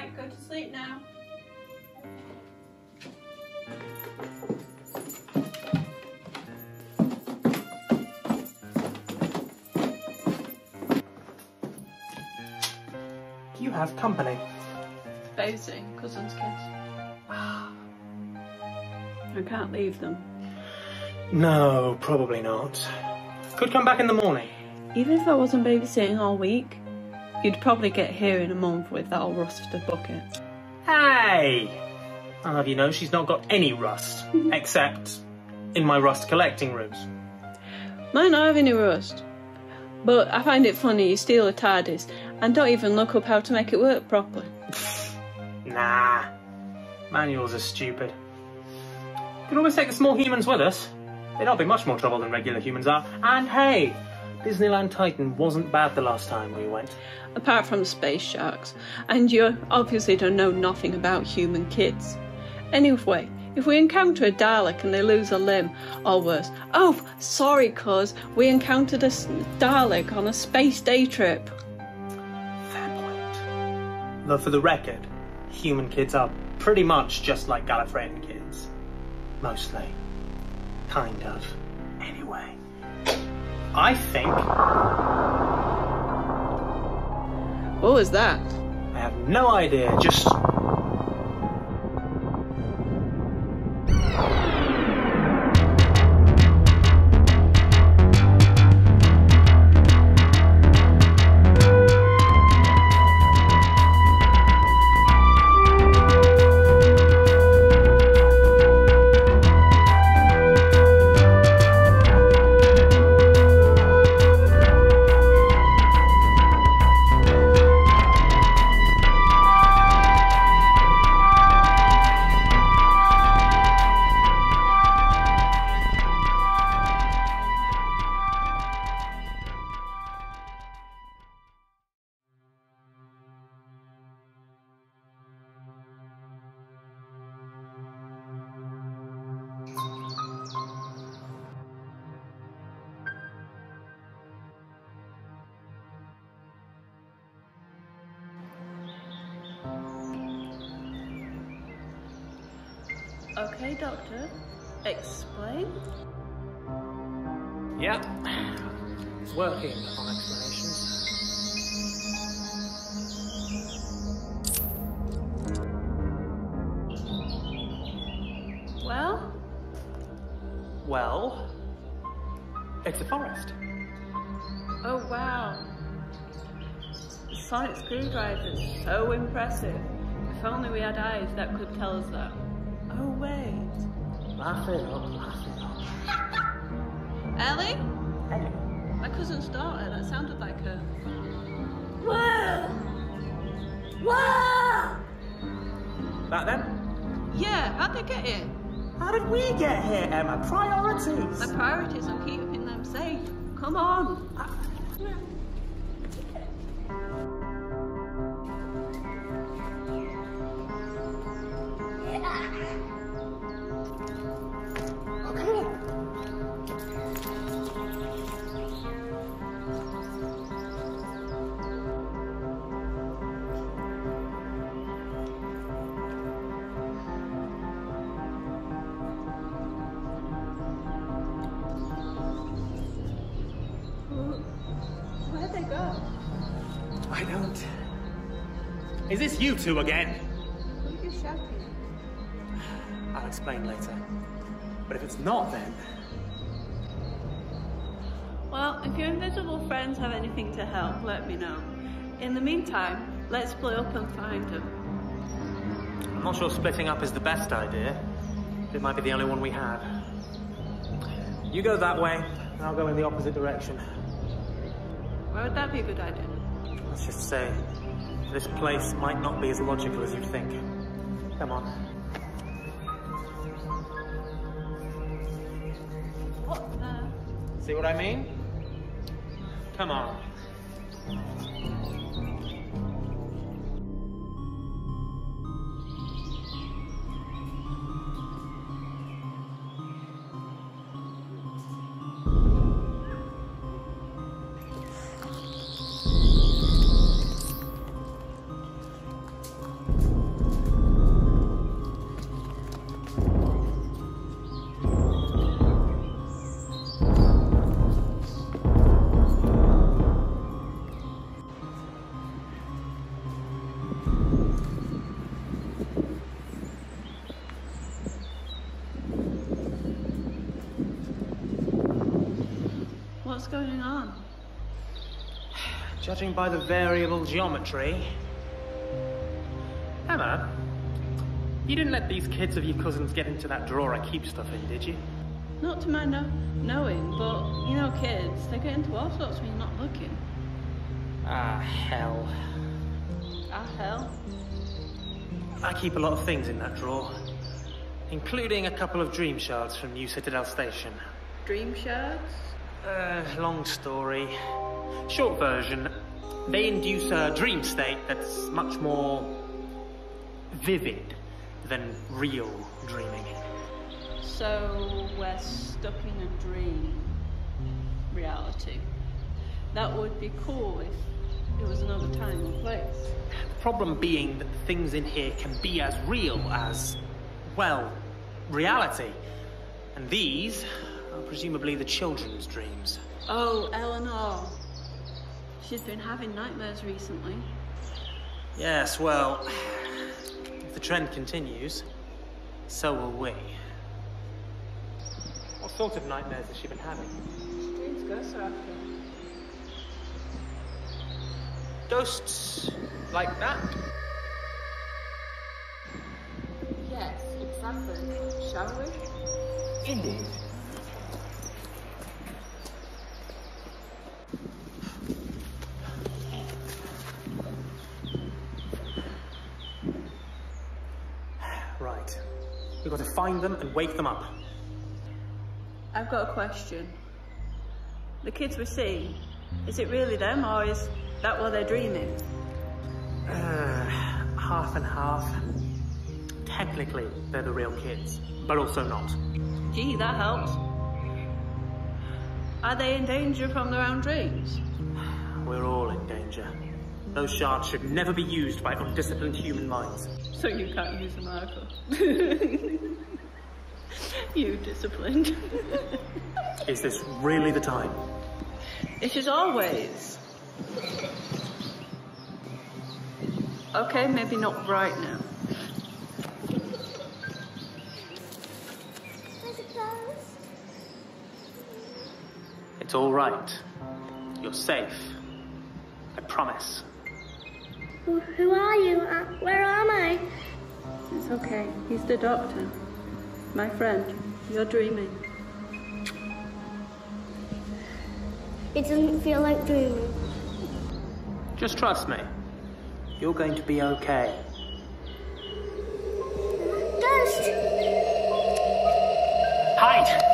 right, go to sleep now. You have company. Basing, cousin's kids. I can't leave them. No, probably not. Could come back in the morning. Even if I wasn't babysitting all week, you'd probably get here in a month with that old rusted bucket. Hey! I'll have you know she's not got any rust, except in my rust collecting rooms. Might not have any rust. But I find it funny you steal a TARDIS and don't even look up how to make it work properly. Nah. Manuals are stupid. We can always take the small humans with us. They'd not be much more trouble than regular humans are. And hey, Disneyland Titan wasn't bad the last time we went. Apart from space sharks. And you obviously don't know nothing about human kids. Anyway, if we encounter a Dalek and they lose a limb, or worse, oh, sorry, cuz, we encountered a Dalek on a space day trip. Fair point. Though for the record, human kids are pretty much just like Gallifreyan kids. Mostly. Kind of. I think What was that? I have no idea, just Okay, Doctor. Explain? Yep. It's working on explanations. Well, Well, it's a forest. oh wow. The sonic screwdriver is so impressive. If only we had eyes that could tell us that. Wait. Laugh it up, laugh it up. Ellie? Ellie. My cousin's daughter, that sounded like her. Whoa! Whoa! That then? Yeah, how'd they get here? How did we get here, Emma? Priorities! My Priorities. are keeping them safe. Come on. Where'd you two again? What are you shouting? I'll explain later. But if it's not, then. Well, if your invisible friends have anything to help, let me know. In the meantime, let's split up and find them. I'm not sure splitting up is the best idea. It might be the only one we have. You go that way, and I'll go in the opposite direction. Why would that be a good idea? Let's just say, this place might not be as logical as you'd think. Come on. What the? See what I mean? Come on. On? Judging by the variable geometry. Emma, you didn't let these kids of your cousins get into that drawer I keep stuff in, did you? Not to my no knowing, but you know, kids, they get into all sorts when you're not looking. Ah, hell. Ah, hell. I keep a lot of things in that drawer, including a couple of dream shards from New Citadel Station. Dream shards? Uh, long story. Short version, they induce a dream state that's much more vivid than real dreaming. So we're stuck in a dream reality. That would be cool if it was another time and place. The problem being that the things in here can be as real as, well, reality. And these Uh, presumably the children's dreams. Oh, Eleanor. She's been having nightmares recently. Yes, well, if the trend continues, so will we. What sort of nightmares has she been having? Dreams ghosts are after. Ghosts like that? Yes, exactly. Shall we? Indeed. Right. We've got to find them and wake them up. I've got a question. The kids we're seeing, is it really them or is that what they're dreaming? Uh, half and half. Technically, they're the real kids, but also not. Gee, that helps. Are they in danger from their own dreams? We're all in danger. Those shards should never be used by undisciplined human minds. So you can't use a marker. you disciplined. Is this really the time? it is always. Okay, maybe not right now. I suppose. It's all right. You're safe. I promise. Who, who are you? Uh, where am I? It's okay. He's the doctor. My friend. You're dreaming. It doesn't feel like dreaming. Just trust me. You're going to be okay. Ghost! Hide!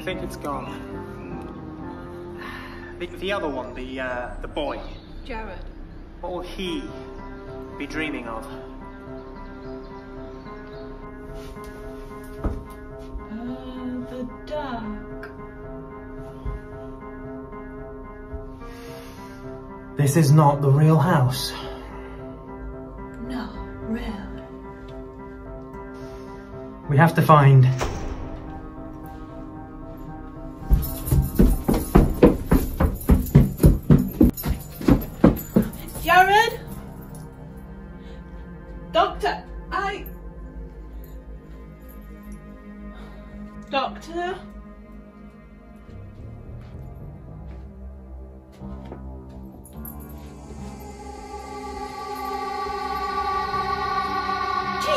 I think it's gone. The, the other one, the uh, the boy. Jared. What will he be dreaming of? Uh, the dark. This is not the real house. No, really. We have to find.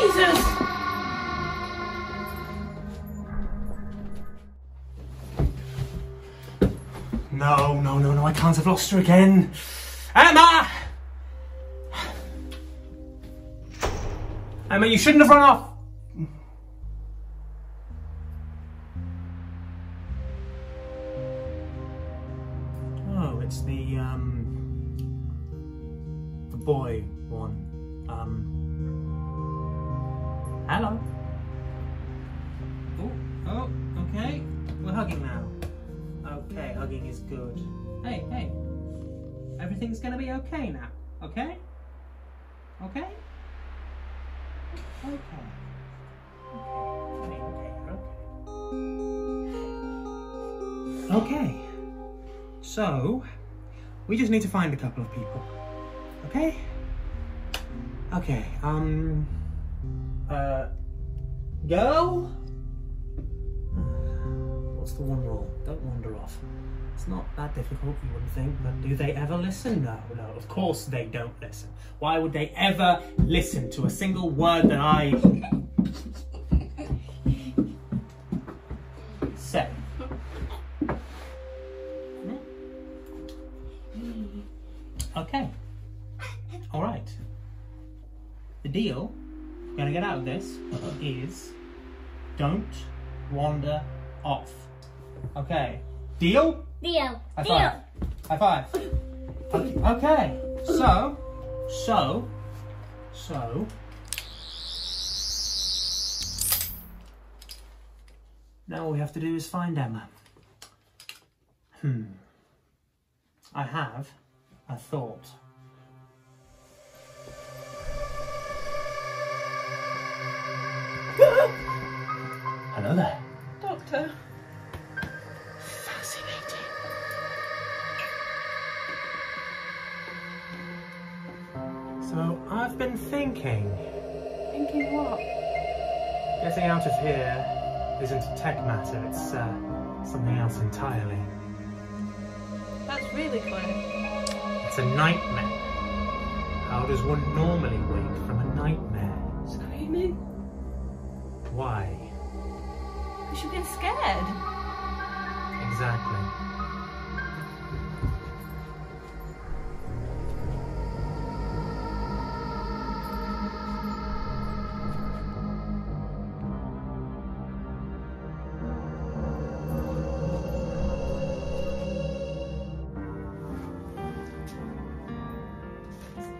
Jesus! No, no, no, no, I can't have lost her again. Emma! Emma, you shouldn't have run off. Oh, it's the, um, the boy one. Um, hello. Oh, oh, okay. We're hugging now. Okay, hugging is good. Hey, hey. Everything's gonna be okay now, okay? Okay? Okay. Okay, okay, okay. So, we just need to find a couple of people. Okay? Okay, um. Uh. Go? What's the one rule? Don't wander off. It's not that difficult, you wouldn't think, but do they ever listen? No, no, of course they don't listen. Why would they ever listen to a single word that I say? Okay. All right. The deal we're gonna get out of this is don't wander off. Okay. Deal? Deal. High Deal. five. High five. Okay. okay. So, so, so. Now all we have to do is find Emma. Hmm. I have a thought. Hello there. Doctor. Fascinating. So I've been thinking, Thinking what? getting out of here isn't a tech matter, it's uh, something else entirely. That's really clear. It's a nightmare. How does one normally wake from a nightmare? Screaming? Why? Because you get scared. Exactly.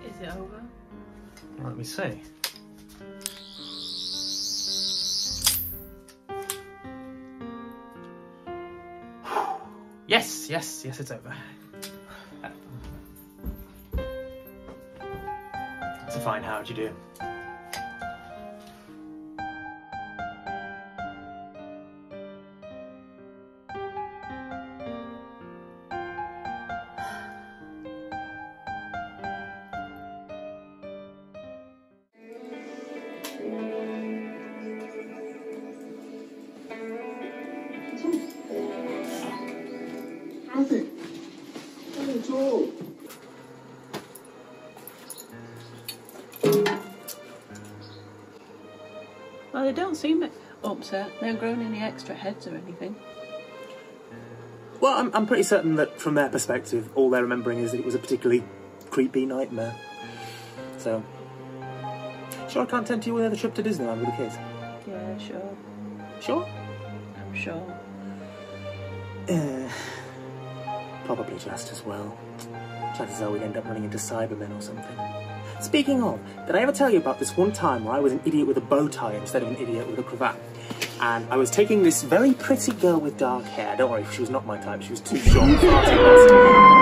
Is it over? Let me see. Yes, yes, it's over. So fine, how'd you do? Well, they don't seem upset. They haven't grown any extra heads or anything. Well, I'm, I'm pretty certain that from their perspective, all they're remembering is that it was a particularly creepy nightmare. So, sure, I can't tempt you with another trip to Disneyland with the kids. Yeah, sure. Sure? I'm sure. Uh, probably just as well. Chances are we'd end up running into Cybermen or something. Speaking of, did I ever tell you about this one time where I was an idiot with a bow tie instead of an idiot with a cravat? And I was taking this very pretty girl with dark hair. Don't worry, she was not my type. She was too short.